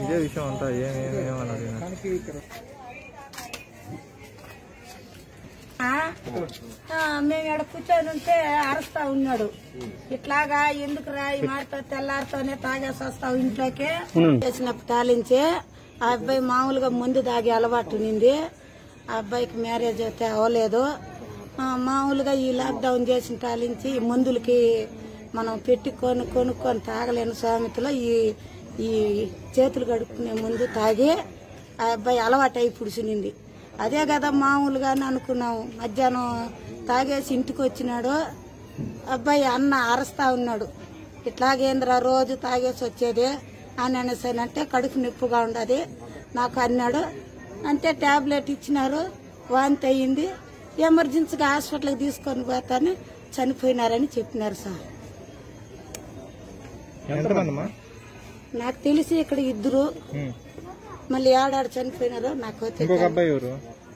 ఇదే విషయం అంతా ఏమేమేమన్నది అడిగిన? ఆ, మేము ఇక్కడ కూర్చొని ఉంటే అరుస్తా ఉన్నాడు. ఇట్లాగా ఎందుకు రా ఈ మాటతో తెల్లారితోనే తాగేసి వస్తావు ఇంట్లోకి? చేసినప్పుడు తాలించి. ఆ అబ్బాయి మామూలుగా ముందు తాగే అలవాటు ఉంది ఆ అబ్బాయికి మ్యారేజ్ అయితే అవ్వలేదు. మామూలుగా ఈ లాక్డౌన్ చేసిన తాలించి మందులకి మనం పెట్టి కొను కొనుక్కొని తాగలేని సామెతలో ఈ ఈ చేతులు కడుక్కునే ముందు తాగి ఆ అబ్బాయి అలవాటు అయి పుడిసినింది అదే కదా మామూలుగానే అనుకున్నాము మధ్యాహ్నం తాగేసి ఇంటికి వచ్చినాడు. అబ్బాయి అన్న అరస్తా ఉన్నాడు. ఇట్లాగేంద్రా రోజు తాగేసి వచ్చేది? అని అనేసానంటే కడుపు నొప్పిగా ఉండదు. నాకు అన్నాడు. అంటే టాబ్లెట్ ఇచ్చినారు. వాంతి అయ్యింది. ఎమర్జెన్సీగా హాస్పిటల్కి తీసుకొని పోతాను. చనిపోయినారని చెప్పినారు సార్. నాకు తెలిసి ఇక్కడ ఇద్దరు. మళ్ళీ ఏడాడు చనిపోయినారో నాకు